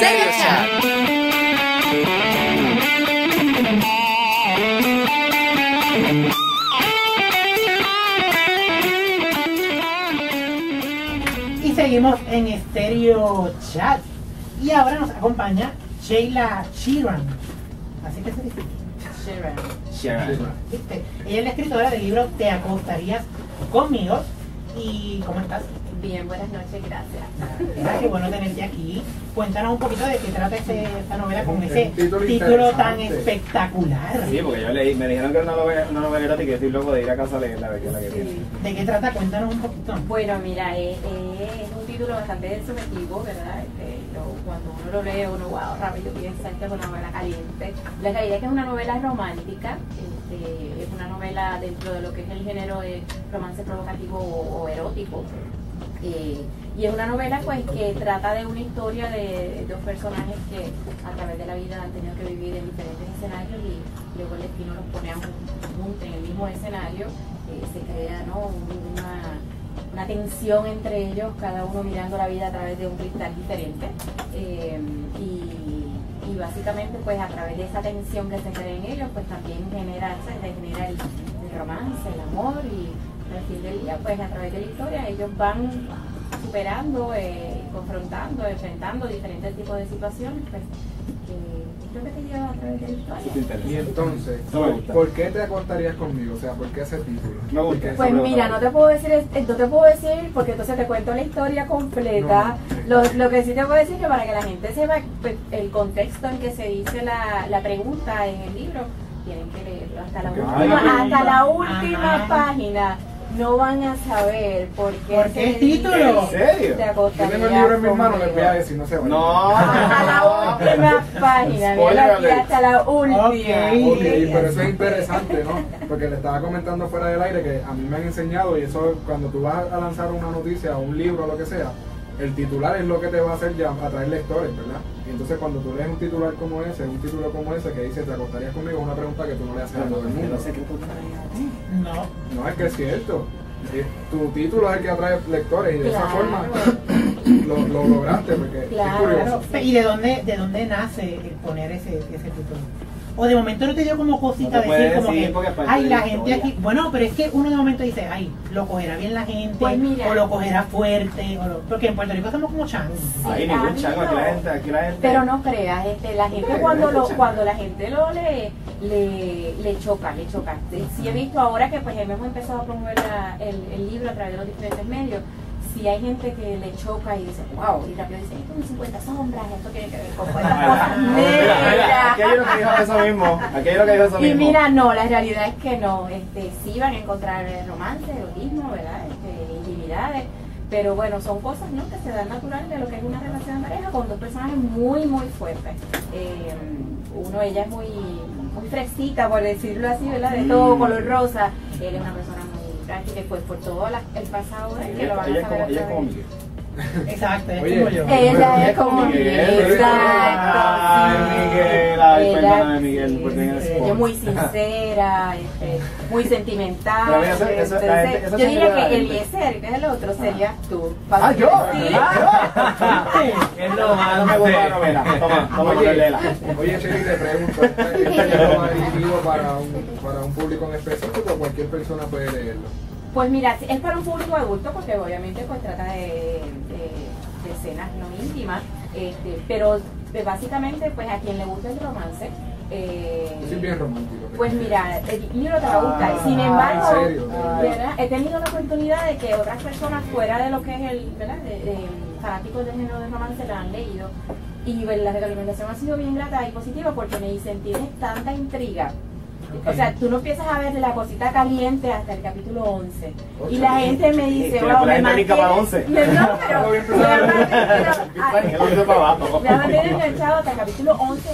Stereo Chat. Y seguimos en Stereo Chat. Y ahora nos acompaña Sheila Sheeran. Así que se dice. Sharon. ¿Viste? Ella es la escritora del libro Te acostarías conmigo. ¿Y cómo estás? Bien, buenas noches, gracias. Qué bueno tenerte aquí. Cuéntanos un poquito de qué trata ese- esta novela con ese título título tan espectacular. Sí, porque yo leí, me dijeron que era una novela, una novela erótica y yo estoy loco de ir a casa a leerla, a ver qué es la que tiene. Sí. ¿De qué trata? Cuéntanos un poquito. Bueno, mira, eh, eh, es un título bastante subjetivo, ¿verdad? Este, lo- cuando uno lo lee, uno, wow, rápido piensa que es una novela caliente. La realidad es que es una novela romántica, este, es una novela dentro de lo que es el género de romance provocativo o, o erótico. Eh, y es una novela pues que trata de una historia de dos personajes que a través de la vida han tenido que vivir en diferentes escenarios y luego el destino los pone juntos en el mismo escenario. Eh, se crea ¿no? una, una tensión entre ellos, cada uno mirando la vida a través de un cristal diferente. Eh, y, y básicamente pues a través de esa tensión que se crea en ellos pues también genera, se genera el, el romance, el amor y al fin del día pues a través de la historia ellos van superando, eh, confrontando, enfrentando diferentes tipos de situaciones pues que creo que te lleva a través de la historia. Súper interesante. Y entonces, No. ¿por qué te acostarías conmigo? O sea, ¿por qué ese título? Porque- Pues mira, no te puedo decir, es- no te puedo decir porque entonces te cuento la historia completa. No, Lo, lo que sí te puedo decir es que para que la gente sepa pues, el contexto en que se dice la, la pregunta en el libro, tienen que leerlo hasta la última, Ay, hasta la última Ajá. página. No van a saber por qué. ¿Por se qué el título? ¿En serio? Te Yo acostarías tengo el libro en mis manos, les voy a conmigo. decir, no se. No. Hasta la última página, mira aquí, hasta la última. Ok. Pero eso es interesante, ¿no? Porque le estaba comentando fuera del aire que a mí me han enseñado y eso cuando tú vas a lanzar una noticia o un libro o lo que sea, el titular es lo que te va a hacer ya atraer lectores, ¿verdad? Y entonces cuando tú lees un titular como ese, un título como ese que dice te acostarías conmigo, es una pregunta que tú no le haces a todo el mundo. No. No, es que es cierto. Tu título es el que atrae lectores y de esa forma lo, lo lograste porque Claro. es curioso. ¿Y de dónde, de dónde nace el poner ese, ese título? O de momento no te dio como cosita No decir como decir que, ay, la gente historia. aquí, bueno, pero es que uno de momento dice, ay, lo cogerá bien la gente, Pues mira. o lo cogerá fuerte, o lo- porque en Puerto Rico somos como changos. Sí, ningún ha chango, aquí la habido. gente, aquí la gente. Pero no creas, este, la gente Ay, cuando ay, lo, cuando la gente lo lee, le, le choca, le choca. Sí he visto ahora que pues hemos empezado a promover la- el, el libro a través de los diferentes medios. Si hay gente que le choca y dice, wow, y rápido dice, esto es un 50 sombras, esto tiene que ver con estas cosas mira, Aquí hay uno que dijo negras. eso mismo. Aquí hay uno que dijo eso Y mismo. mira, no, la realidad es que no, este, sí van a encontrar romance, erotismo, ¿verdad? Este, intimidades, pero bueno, son cosas ¿no? que se dan natural de lo que es una relación de pareja con dos personajes muy, muy fuertes. Eh, uno, ella es muy, muy fresita, por decirlo así, ¿verdad? De todo color rosa. Él es una persona práctica y pues por todo la- el pasado que lo van a saber como, ella es a como través- Miguel. Exacto, es Oye, como yo. Ella es como Miguel, Miguel, Ay, exacto. Miguel, ay, perdóname, Miguel, por tener Ella es muy sincera, este, muy sentimental. Pero mira, eso- eso- la Entonces, eso yo diría que. Eliezer, que es el otro, serías tú. Ah, yo. Sí. Es lo malo. Me gusta la novela. Toma, toma, Oye, léela. oye Chely, te pregunto, ¿este va dirigido para un, para un público en específico o cualquier persona puede leerlo? Pues mira, es para un público adulto porque obviamente pues trata de, de- de escenas no íntimas, este, pero eh, básicamente pues a quien le gusta el romance. eh, Yo soy bien romántico. Pues mira, el libro te va a gustar. Ah, Sin embargo, ¿en serio? ¿verdad? he tenido la oportunidad de que otras personas fuera de lo que es el, ¿verdad? De, de fanáticos del género de romance la han leído y pues, la recomendación ha sido bien grata y positiva porque me dicen, tienes tanta intriga. O sea, tú no empiezas a ver la cosita caliente hasta el capítulo 11. Y la gente me dice, wow, me gente brinca para mantienes- 11. Me- No, pero, bien me mantenido enganchado hasta el capítulo 11.